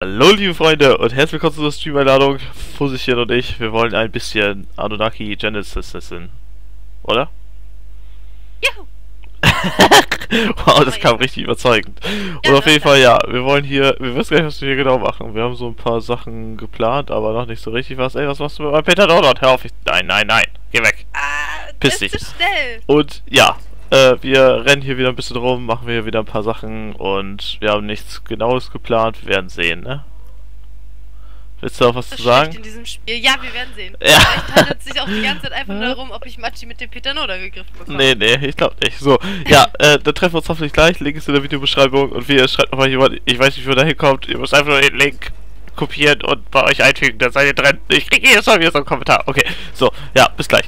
Hallo liebe Freunde und herzlich willkommen zur Stream-Einladung. Fusichchen und ich, wir wollen ein bisschen Anunnaki Genesis wissen. Oder? Juhu! wow, das kam richtig überzeugend. Und auf jeden Fall, ja, wir wollen hier, wir wissen gar nicht, was wir hier genau machen. Wir haben so ein paar Sachen geplant, aber noch nicht so richtig was. Ey, was machst du mit meinem Peter Donut? Hör auf, ich, nein, nein, nein, geh weg. Ah, Piss dich. Und ja, äh, wir rennen hier wieder ein bisschen rum, machen wir hier wieder ein paar Sachen und wir haben nichts genaues geplant, wir werden sehen, ne? Willst du auch was Das zu sagen? in diesem Spiel. Ja, wir werden sehen. Ja. Vielleicht handelt es sich auch die ganze Zeit einfach nur darum, ob ich Machi mit dem Peter Noda gegriffen bekomme. Nee, nee, ich glaube nicht. So, ja, äh, dann treffen wir uns hoffentlich gleich. Link ist in der Videobeschreibung und wie ihr schreibt nochmal jemand, ich weiß nicht, wie ihr da hinkommt, ihr müsst einfach nur den Link kopieren und bei euch einfügen, dann seid ihr drin. Ich kriege jedes Mal wieder so einen Kommentar. Okay, so, ja, bis gleich.